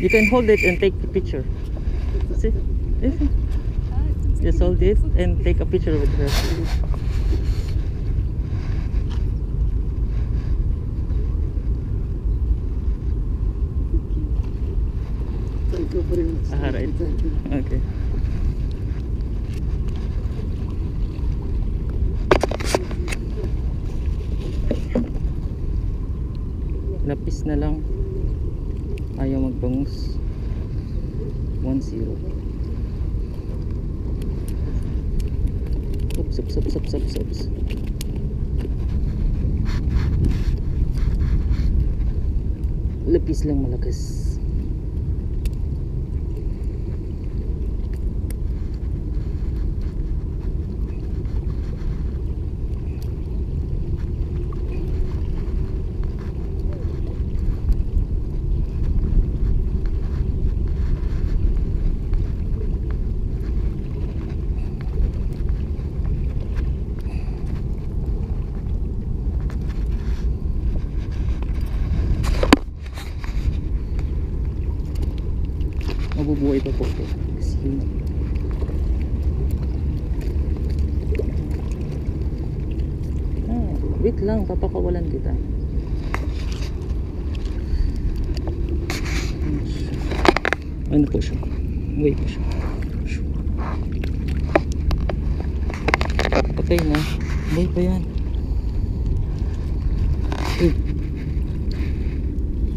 You can hold it and take the picture. See? Just hold it and take a picture with her. Thank you very much. Ah, right. Thank. Okay. Lapis na lang. Magbangus. 1-0. Oops, oops, oops, oops, oops, oops. Lapis lang malakas. Mabubuhay pa po. Ito kasi ah, wait lang papakawalan kita. Ano po siya? Wait po siya. Patay na. Wait pa yan. Wait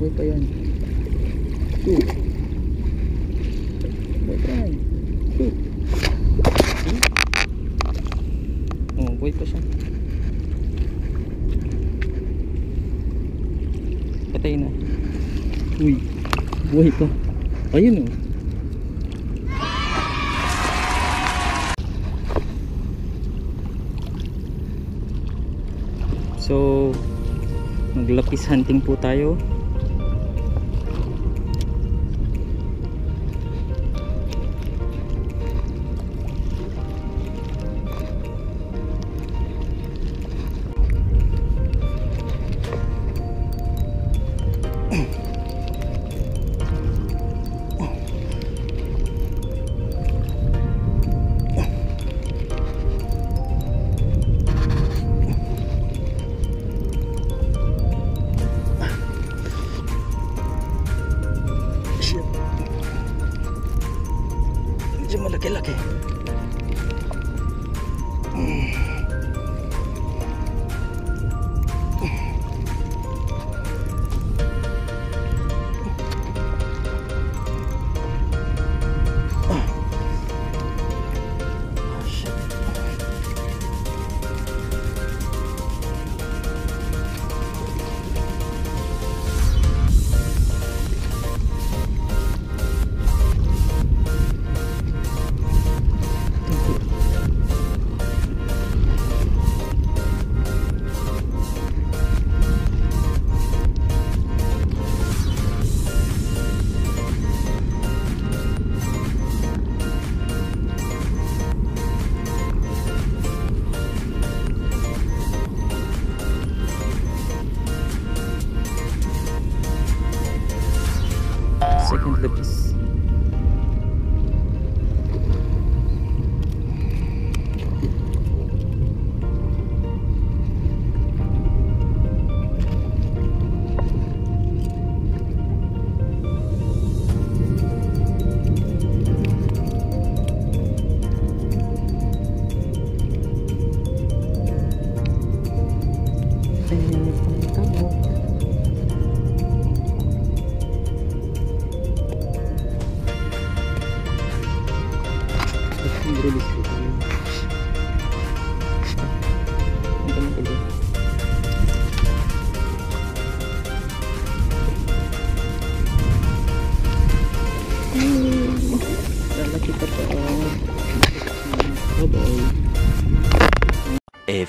wait pa yan. Two Wait yan. Shoot. See? Oh, wait pa siya. Patay na. Uy. Buhay pa. Ayun oh. So, maglapis hunting po tayo. second lapis.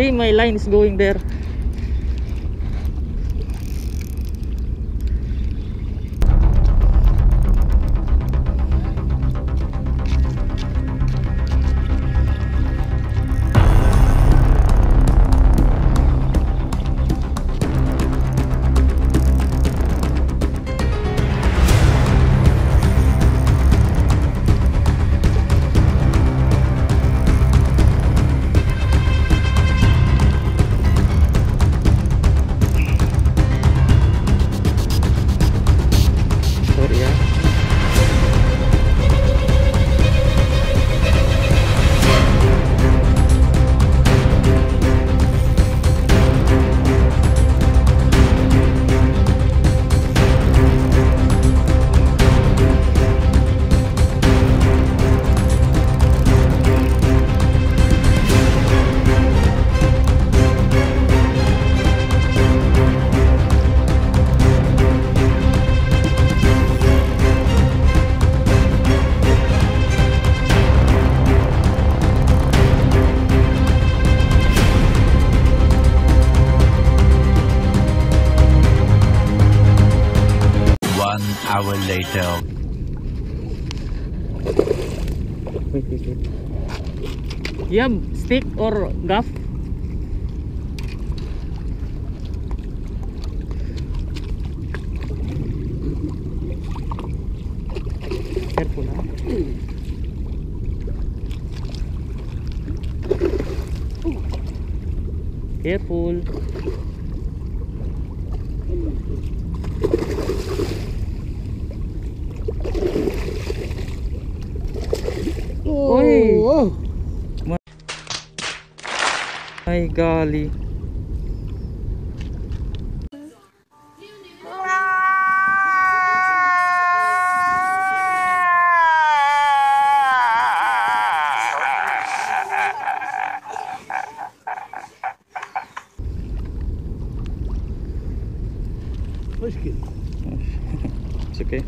See, my line is going there. they tell. Yeah, stick or gaff? Careful, huh? Careful. Uy! Wow. Ay, golly. It's okay.